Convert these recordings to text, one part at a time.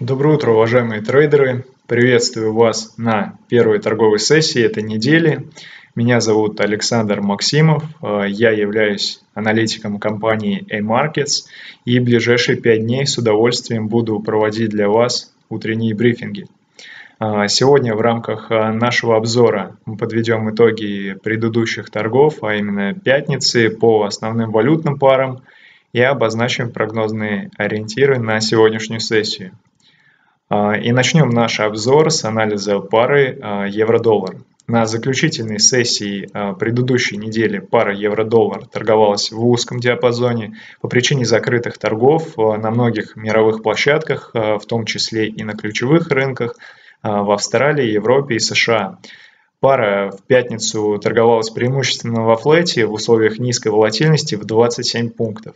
Доброе утро, уважаемые трейдеры! Приветствую вас на первой торговой сессии этой недели. Меня зовут Александр Максимов, э, я являюсь аналитиком компании A-Markets и ближайшие пять дней с удовольствием буду проводить для вас утренние брифинги. Э, сегодня в рамках э, нашего обзора мы подведем итоги предыдущих торгов, а именно пятницы по основным валютным парам и обозначим прогнозные ориентиры на сегодняшнюю сессию. А, и начнем наш обзор с анализа пары а, евро-доллар. На заключительной сессии а, предыдущей недели пара евро-доллар торговалась в узком диапазоне по причине закрытых торгов на многих мировых площадках, в том числе и на ключевых рынках в Австралии, Европе и США. Пара в пятницу торговалась преимущественно во флете в условиях низкой волатильности в 27 пунктов.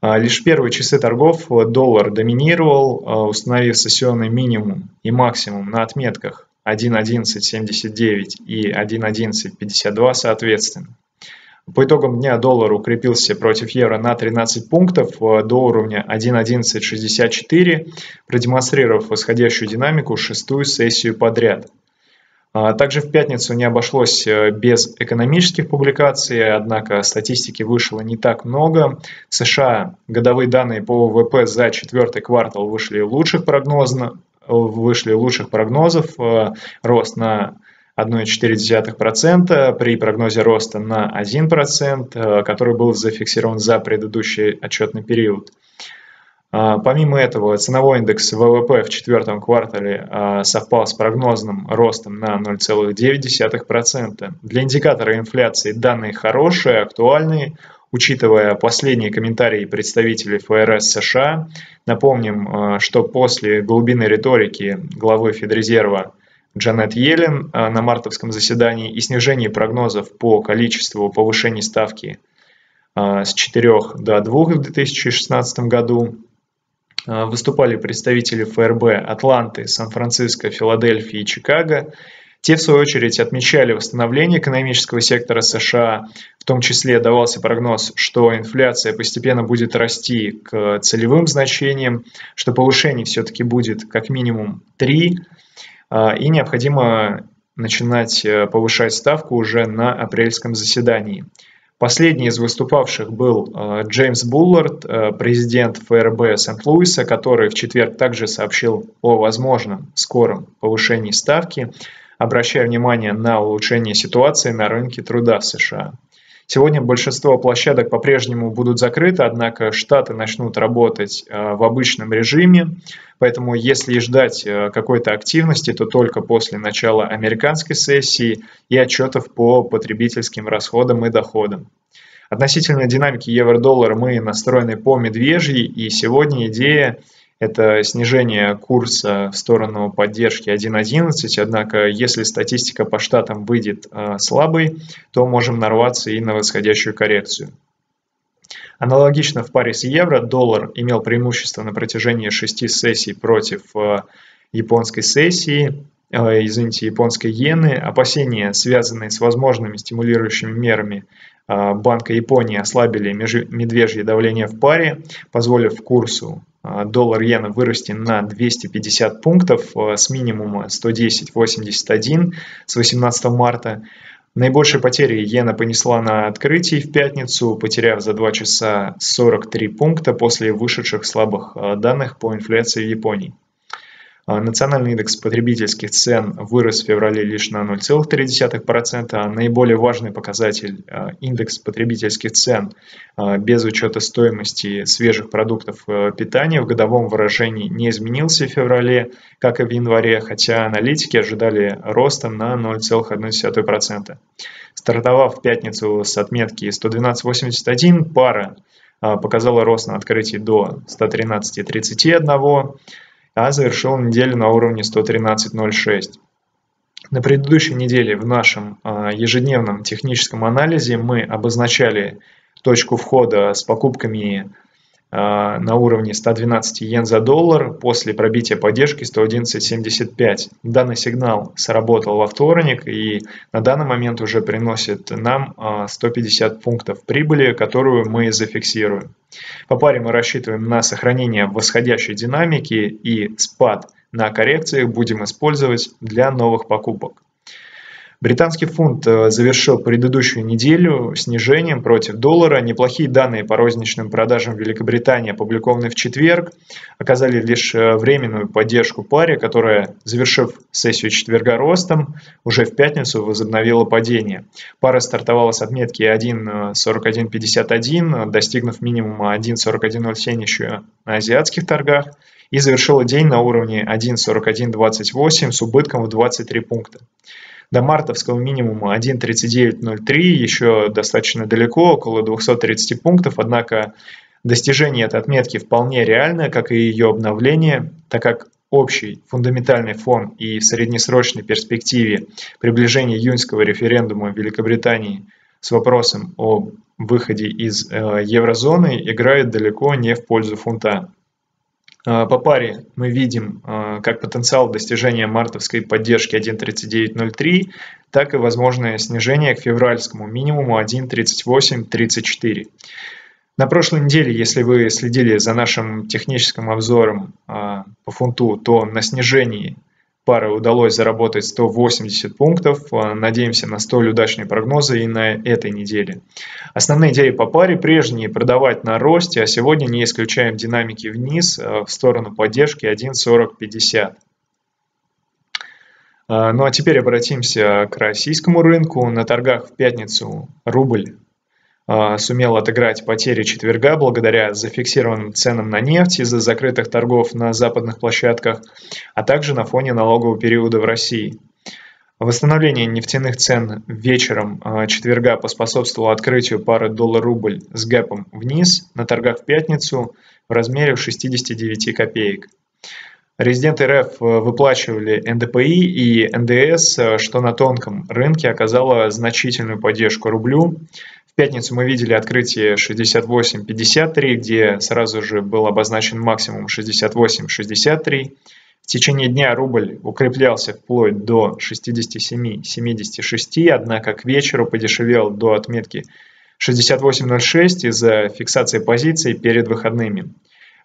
А, лишь первые часы торгов доллар доминировал, а, установив сессионный минимум и максимум на отметках 1.1179 и 1.1152 соответственно. По итогам дня доллар укрепился против евро на 13 пунктов а, до уровня 1.1164, продемонстрировав восходящую динамику шестую сессию подряд – также в пятницу не обошлось э, без экономических публикаций, однако статистики вышло не так много. В США годовые данные по ВВП за четвертый квартал вышли лучших, прогнозно, вышли лучших прогнозов, э, рост на 1,4% при прогнозе роста на 1%, э, который был зафиксирован за предыдущий отчетный период. А, помимо этого, ценовой индекс ВВП в четвертом квартале а, совпал с прогнозным ростом на 0,9%. Для индикатора инфляции данные хорошие, актуальные, учитывая последние комментарии представителей ФРС США. Напомним, а, что после глубинной риторики главы Федрезерва Джанет Йеллен на мартовском заседании и снижении прогнозов по количеству повышений ставки с 4 до 2 в 2016 году, выступали представители ФРБ Атланты, Сан-Франциско, Филадельфии и Чикаго. Те, в свою очередь, отмечали восстановление экономического сектора США, в том числе давался прогноз, что инфляция постепенно будет расти к целевым значениям, что повышение все-таки будет как минимум 3, э, и необходимо начинать э, повышать ставку уже на апрельском заседании. Последний из выступавших был э, Джеймс Буллард, э, президент ФРБ Сент-Луиса, который в четверг также сообщил о возможном скором повышении ставки, обращая внимание на улучшение ситуации на рынке труда в США. Сегодня большинство площадок по-прежнему будут закрыты, однако штаты начнут работать э, в обычном режиме, поэтому если ждать э, какой-то активности, то только после начала американской сессии и отчетов по потребительским расходам и доходам. Относительно динамики евро-доллара мы настроены по медвежьей, и сегодня идея это снижение курса в сторону поддержки 1.11, однако если статистика по штатам выйдет э, слабой, то можем нарваться и на восходящую коррекцию. Аналогично в паре с евро доллар имел преимущество на протяжении шести сессий против э, японской сессии, э, извините, японской иены. Опасения, связанные с возможными стимулирующими мерами Банка Японии ослабили медвежье давление в паре, позволив курсу доллар иена вырасти на 250 пунктов а, с минимума 110.81 с 18 марта. Наибольшие потери иена понесла на открытии в пятницу, потеряв за 2 часа 43 пункта после вышедших слабых а, данных по инфляции в Японии. А, национальный индекс потребительских цен вырос в феврале лишь на 0,3%, а наиболее важный показатель а, индекс потребительских цен а, без учета стоимости свежих продуктов питания в годовом выражении не изменился в феврале, как и в январе, хотя аналитики ожидали роста на 0,1%. Стартовав в пятницу с отметки 112.81, пара показала рост на открытии до 113.31, а завершил неделю на уровне 113.06. На предыдущей неделе в нашем а, ежедневном техническом анализе мы обозначали точку входа с покупками на уровне 112 йен за доллар после пробития поддержки 111.75. Данный сигнал сработал во вторник и на данный момент уже приносит нам 150 а, пунктов прибыли, которую мы зафиксируем. По паре мы рассчитываем на сохранение восходящей динамики и спад на коррекциях будем использовать для новых покупок. Британский фунт э, завершил предыдущую неделю снижением против доллара. Неплохие данные по розничным продажам в Великобритании, опубликованные в четверг, оказали лишь э, временную поддержку паре, которая, завершив сессию четверга ростом, уже в пятницу возобновила падение. Пара стартовала с отметки 1.4151, достигнув минимума 1.4107 еще на азиатских торгах и завершила день на уровне 1.4128 с убытком в 23 пункта. До мартовского минимума 1.3903 еще достаточно далеко, около 230 пунктов, однако достижение этой отметки вполне реально, как и ее обновление, так как общий фундаментальный фон и в среднесрочной перспективе приближение июньского референдума в Великобритании с вопросом о выходе из э, еврозоны играет далеко не в пользу фунта. А, по паре мы видим а, как потенциал достижения мартовской поддержки 1.3903, так и возможное снижение к февральскому минимуму 1.3834. На прошлой неделе, если вы следили за нашим техническим обзором а, по фунту, то на снижении пары удалось заработать 180 пунктов. Э, надеемся на столь удачные прогнозы и на этой неделе. Основные идеи по паре прежние продавать на росте, а сегодня не исключаем динамики вниз э, в сторону поддержки 1.4050. Э, ну а теперь обратимся к российскому рынку. На торгах в пятницу рубль сумел отыграть потери четверга благодаря зафиксированным ценам на нефть из-за закрытых торгов на западных площадках, а также на фоне налогового периода в России. Восстановление нефтяных цен вечером а, четверга поспособствовало открытию пары доллар-рубль с гэпом вниз на торгах в пятницу в размере 69 копеек. Резиденты РФ выплачивали НДПИ и НДС, что на тонком рынке оказало значительную поддержку рублю пятницу мы видели открытие 68.53, где сразу же был обозначен максимум 68.63. В течение дня рубль укреплялся вплоть до 67.76, однако к вечеру подешевел до отметки 68.06 из-за фиксации позиций перед выходными.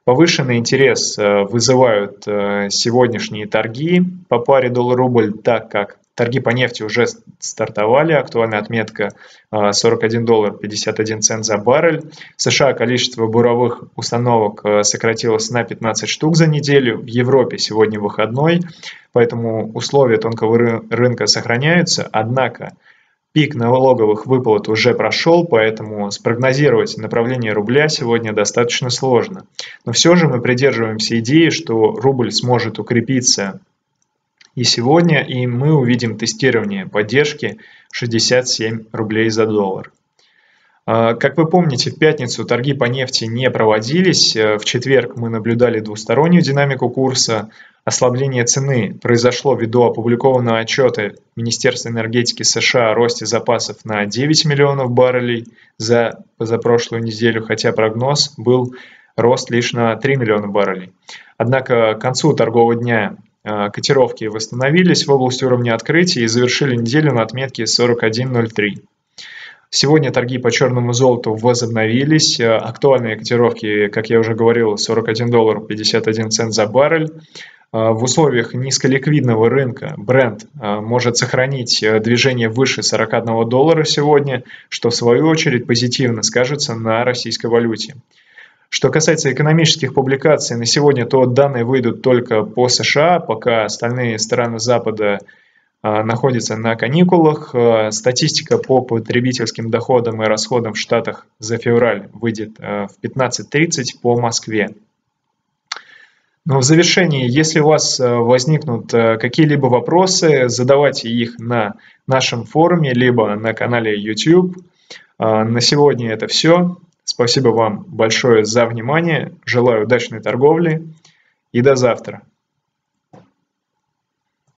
Повышенный интерес э, вызывают э, сегодняшние торги по паре доллар-рубль, так как Торги по нефти уже стартовали, актуальная отметка 41 а, доллар 51 цент за баррель. В США количество буровых установок а, сократилось на 15 штук за неделю. В Европе сегодня выходной, поэтому условия тонкого рынка сохраняются, однако Пик налоговых выплат уже прошел, поэтому спрогнозировать направление рубля сегодня достаточно сложно. Но все же мы придерживаемся идеи, что рубль сможет укрепиться и сегодня и мы увидим тестирование поддержки 67 рублей за доллар. А, как вы помните, в пятницу торги по нефти не проводились. Э, в четверг мы наблюдали двустороннюю динамику курса. Ослабление цены произошло ввиду опубликованного отчета Министерства энергетики США о росте запасов на 9 миллионов баррелей за позапрошлую неделю, хотя прогноз был рост лишь на 3 миллиона баррелей. Однако к концу торгового дня котировки восстановились в области уровня открытия и завершили неделю на отметке 41.03. Сегодня торги по черному золоту возобновились. Э, актуальные котировки, как я уже говорил, 41 доллар 51 цент за баррель. Э, в условиях низколиквидного рынка бренд может сохранить движение выше 41 доллара сегодня, что в свою очередь позитивно скажется на российской валюте. Что касается экономических публикаций, на сегодня то данные выйдут только по США, пока остальные страны Запада а, находятся на каникулах. А, статистика по потребительским доходам и расходам в Штатах за февраль выйдет а, в 15.30 по Москве. Но в завершении, если у вас возникнут какие-либо вопросы, задавайте их на нашем форуме, либо на канале YouTube. На сегодня это все. Спасибо вам большое за внимание. Желаю удачной торговли и до завтра.